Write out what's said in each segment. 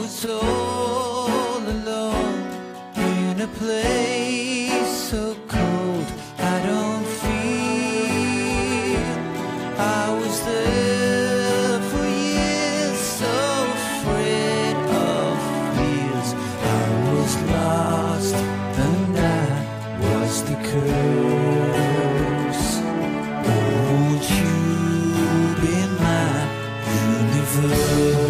was all alone in a place so cold. I don't feel I was there for years, so afraid of fears. I was lost, and I was the curse. Won't you be my universe?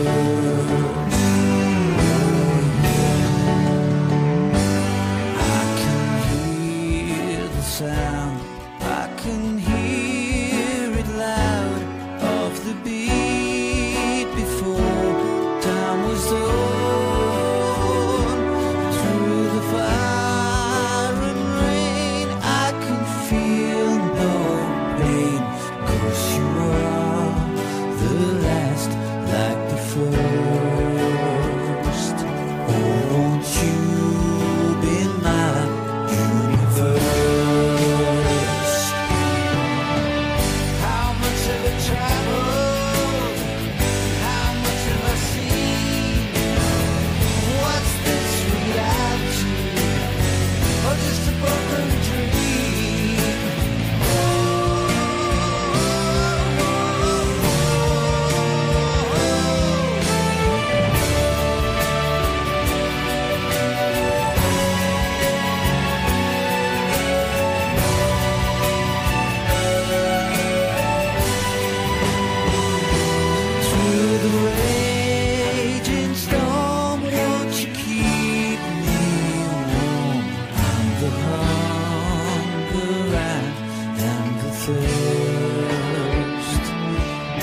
first.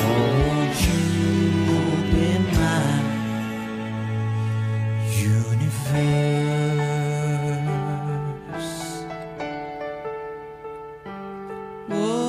Won't you be my universe? Whoa.